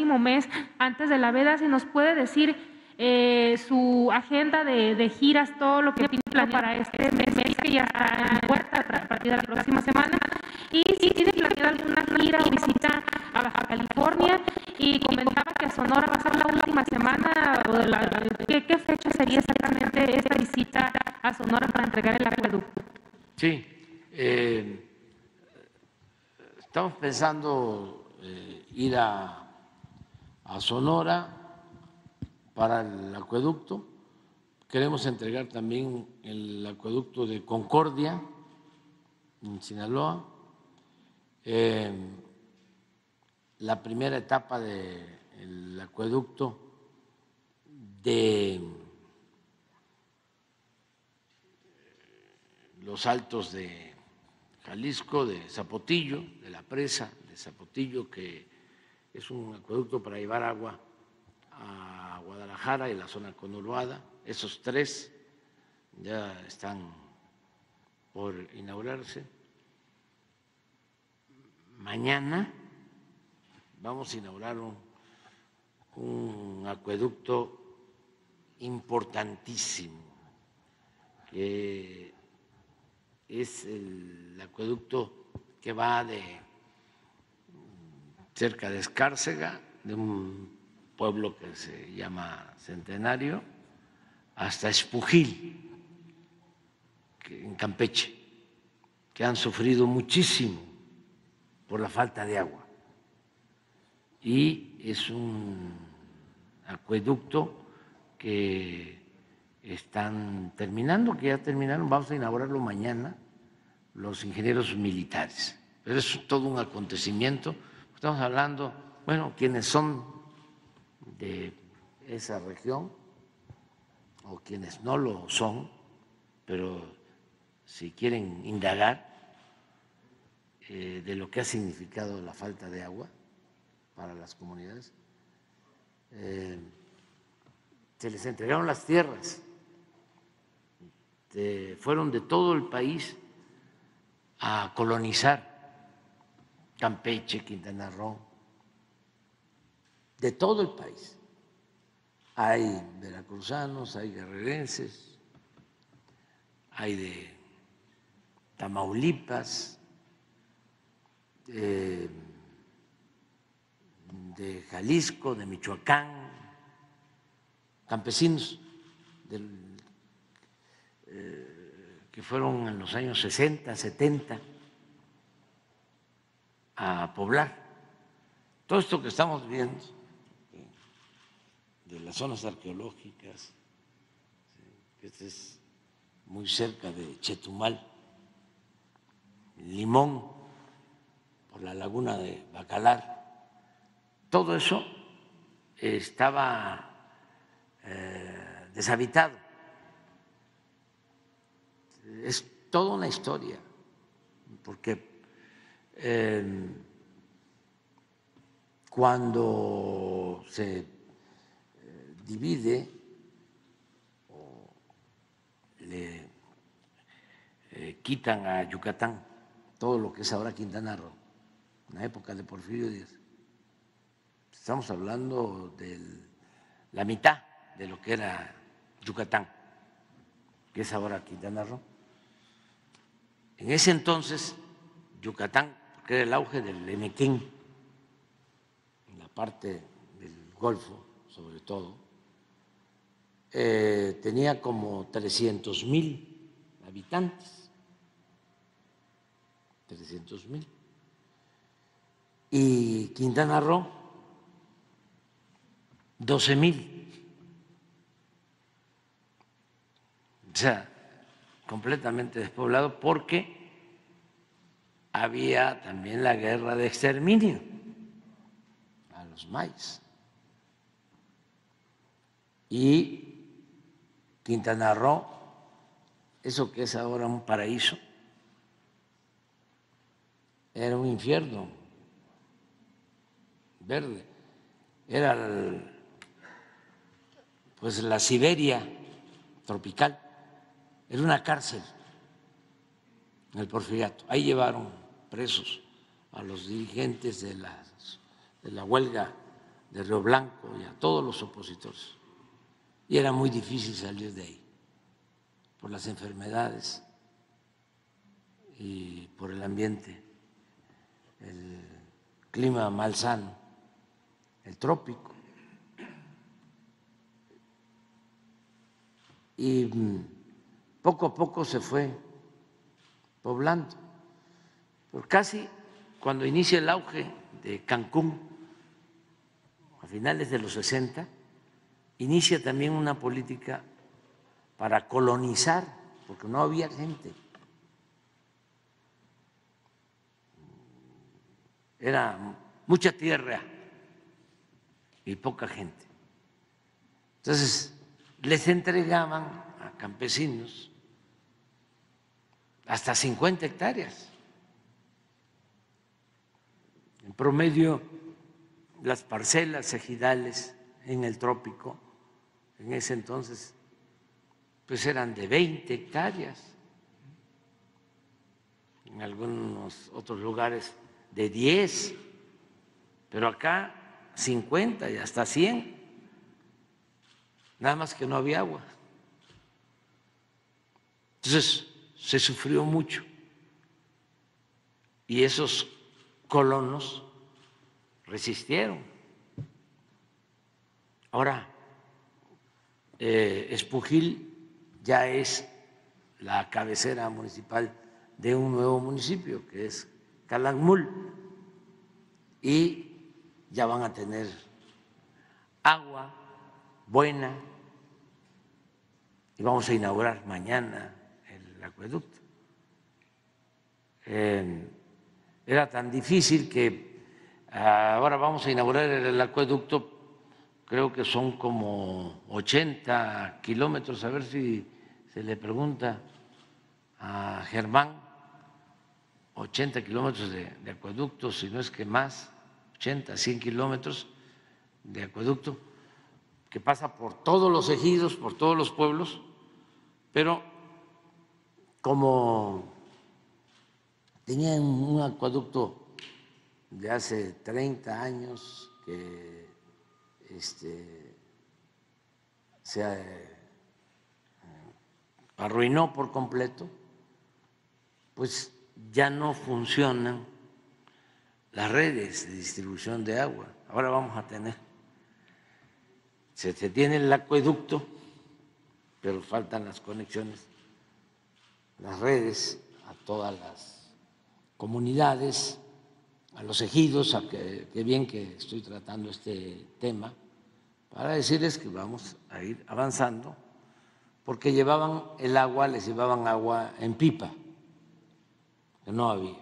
último mes antes de la veda, si nos puede decir eh, su agenda de, giras, todo lo que tiene para este mes, que ya está en puerta a partir de la próxima semana, y si tiene planeado alguna gira o visita a Baja California, y comentaba que a Sonora va a ser la última semana, o la, ¿qué, ¿qué fecha sería exactamente esta visita a Sonora para entregar el acueducto? Sí, eh, estamos pensando eh, ir a, a, Sonora para el acueducto. Queremos entregar también el acueducto de Concordia en Sinaloa. Eh, la primera etapa del acueducto de los altos de Jalisco, de Zapotillo, de la presa de Zapotillo, que es un acueducto para llevar agua a Guadalajara y la zona conurbada. Esos tres ya están por inaugurarse. Mañana vamos a inaugurar un, un acueducto importantísimo que es el acueducto que va de cerca de Escárcega, de un pueblo que se llama Centenario, hasta Espujil, en Campeche, que han sufrido muchísimo por la falta de agua. Y es un acueducto que están terminando, que ya terminaron, vamos a inaugurarlo mañana, los ingenieros militares. Pero es todo un acontecimiento. Estamos hablando, bueno, quienes son de esa región o quienes no lo son, pero si quieren indagar eh, de lo que ha significado la falta de agua para las comunidades, eh, se les entregaron las tierras este, fueron de todo el país a colonizar Campeche, Quintana Roo, de todo el país. Hay veracruzanos, hay guerrerenses, hay de Tamaulipas, de, de Jalisco, de Michoacán, campesinos eh, que fueron en los años 60, 70 a poblar. Todo esto que estamos viendo de las zonas arqueológicas, que este es muy cerca de Chetumal, Limón, por la laguna de Bacalar, todo eso estaba eh, deshabitado. Es toda una historia, porque cuando se eh, divide o le eh, quitan a Yucatán todo lo que es ahora Quintana Roo, en la época de Porfirio Díaz, estamos hablando de la mitad de lo que era Yucatán, que es ahora Quintana Roo. En ese entonces, Yucatán, que era el auge del Enequén, en la parte del Golfo, sobre todo, eh, tenía como 300 mil habitantes. 300 mil. Y Quintana Roo, 12 mil. O sea, completamente despoblado porque había también la guerra de exterminio a los maíz. Y Quintana Roo, eso que es ahora un paraíso, era un infierno verde, era pues la Siberia tropical. Era una cárcel en el porfiriato. Ahí llevaron presos a los dirigentes de la, de la huelga de Río Blanco y a todos los opositores. Y era muy difícil salir de ahí por las enfermedades y por el ambiente, el clima malsano, el trópico. Y mm, poco a poco se fue poblando. Pero casi cuando inicia el auge de Cancún, a finales de los 60, inicia también una política para colonizar, porque no había gente. Era mucha tierra y poca gente. Entonces, les entregaban a campesinos hasta 50 hectáreas. En promedio, las parcelas ejidales en el trópico, en ese entonces, pues eran de 20 hectáreas. En algunos otros lugares de 10, pero acá 50 y hasta 100. Nada más que no había agua. Entonces se sufrió mucho. Y esos colonos resistieron. Ahora, eh, Espujil ya es la cabecera municipal de un nuevo municipio, que es Calakmul, y ya van a tener agua buena, y vamos a inaugurar mañana el acueducto. Eh, era tan difícil que ahora vamos a inaugurar el acueducto, creo que son como 80 kilómetros, a ver si se le pregunta a Germán, 80 kilómetros de, de acueducto, si no es que más, 80, 100 kilómetros de acueducto, que pasa por todos los ejidos, por todos los pueblos, pero como tenían un acueducto de hace 30 años que este, se eh, arruinó por completo, pues ya no funcionan las redes de distribución de agua. Ahora vamos a tener, se, tiene el acueducto, pero faltan las conexiones, las redes a todas las comunidades, a los ejidos, a que, bien que estoy tratando este tema, para decirles que vamos a ir avanzando, porque llevaban el agua, les llevaban agua en pipa, que no había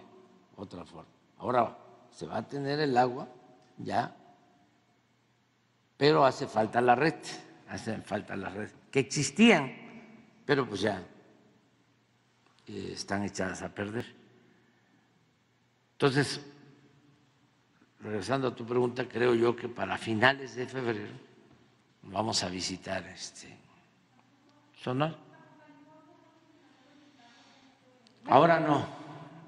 otra forma. Ahora se va a tener el agua ya, pero hace falta la red, hace falta la red, que existían, pero pues ya eh, están echadas a perder. Entonces, regresando a tu pregunta, creo yo que para finales de febrero vamos a visitar este Sonora. Ahora no,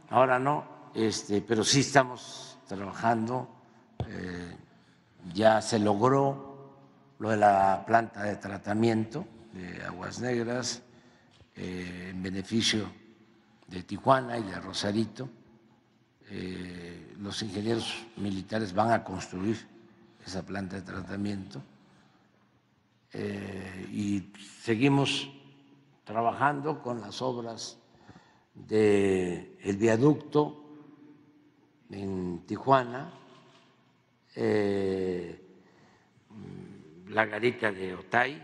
ahora no, este, pero sí estamos trabajando. Eh, ya se logró lo de la planta de tratamiento de aguas negras eh, en beneficio de Tijuana y de Rosarito. Eh, los ingenieros militares van a construir esa planta de tratamiento y seguimos trabajando con las obras del el viaducto en Tijuana, eh, la garita de Otay,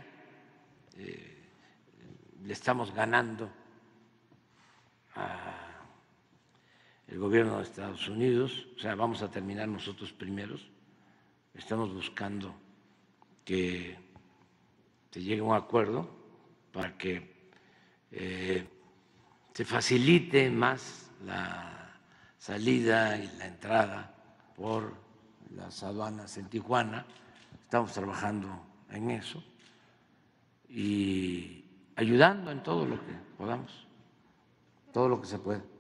eh, le estamos ganando al gobierno de Estados Unidos, o sea, vamos a terminar nosotros primeros, estamos buscando que se llegue a un acuerdo para que eh, se facilite más la salida y la entrada por las aduanas en Tijuana. Estamos trabajando en eso y ayudando en todo lo que podamos, todo lo que se puede.